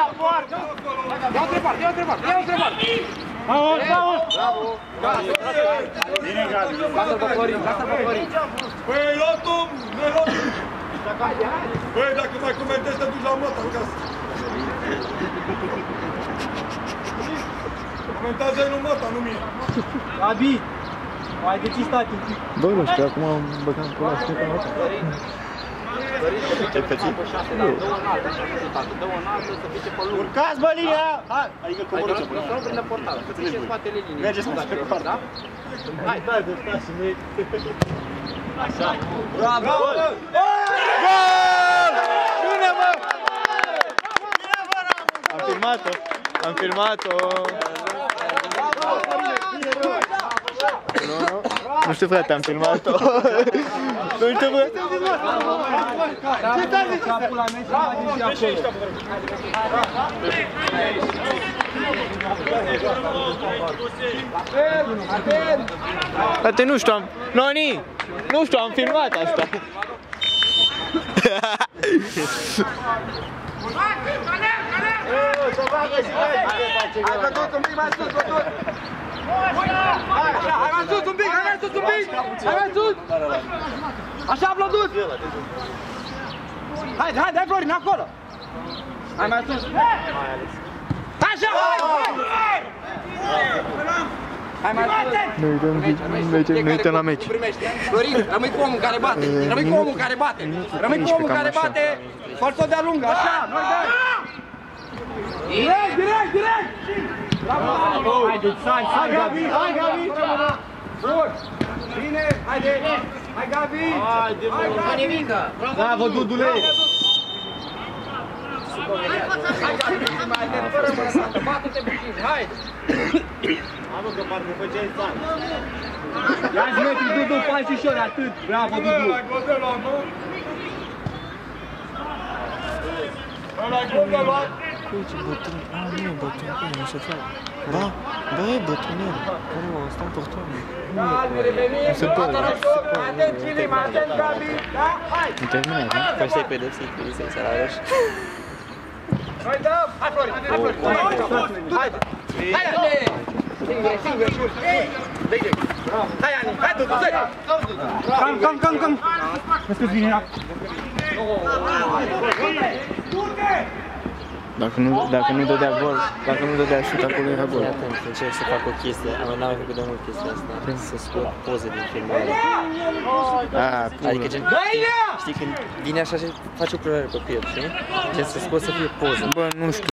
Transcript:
Da, foarte! Ia-o întrebare, ia-o întrebare, ia-o întrebare! Aol, aol! Bravo! Bine, Gabi. Lasă-l pe Florin, lasă-l pe Florin! Băi, luat-o, ne luat Băi, dacă mai comentezi, te duci la motă acasă. Comentează-i lui Mota, nu mie. Gabi! Mai de ce stai un pic? Bă, nu știu, acum am băgat în pula și nu Ce fății? Dă o înaltă, așa cum tată, dă o înaltă, să pice pe lung. Urcați, bă, linia! Hai! Adică Hai, coborâți să nu- să nu prindă portalul, să pice în spatele liniei. Mergeți Nu mai dacă departe. da? Hai, Da, de stați și noi... Așa. Bravo! Gol! Bine, mă! Am filmat-o. Am filmat-o. Nu, nu. Nu știu, frate, am filmat-o. Nu știu, frate. Ce te-ai zis? Capula mea și mai din acolo. Frate, nu știu, am... Noni! Nu știu, am filmat asta. Hai, bătut un pic mai sus, bătut! Hai, așa, hai mai sus un pic, hai mai sus un pic! Hai mai sus! Așa, aplaudut! Haide, haide, hai Florin, acolo! Hai mai sus! Așa, hai, hai! Hai mai sus! Ne uităm, ne uităm, ne uităm la meci. Florin, rămâi cu omul care bate! Rămâi cu omul care bate! Rămâi cu omul care bate! Fă-l de-a lungă, așa, noi dai! Direct, direct, direct! Bravo! Haideți, hai, hai, Gabi, hai, Gabi! Bun! Bine, haide! Hai, Gabi! Haide, Hai, Gabi! Bravo, Dudule! Hai, Gabi! Mai atent, fără mână santa, bate-te puțin, hai! Hai, mă, că parcă făceai san. Ia-ți metri, Dudu, falsișori, atât. Bravo, Dudu! Ăla-i gol de luat, nu? Ăla-i gol de luat. Uite, bătrân, a, nu e bătrân, cum e șofer? Ba, ba e bătrânel, care o asta important. Calmi, revenim, Se poate, toată se rășor, poate, mai atent, nu, Cili, nu, mai nu, atent, nu, Gabi, da? Hai! E terminat, nu? Mai Fost ai departe. pedepsit cu licența la roș. Noi dăm! Hai, Florin, hai, Florin! Haide! Hai, Ani! Singur, singur, sus! Dă-i, dă-i! Hai, Ani! Hai, Dudu, dă-i! Cam, cam, cam, cam! Mă scuzi, vine la... Dacă nu, dacă nu dădea gol, dacă nu dădea șut, acolo era Fii gol. atent, încerc să fac o chestie. Am n-am mai făcut de mult chestia asta. Să scot poze din filmare. A, Adică pula. gen, Găinea! știi când vine așa și face o culoare pe piept, știi? Gen să scot să fie poză. Bă, nu știu.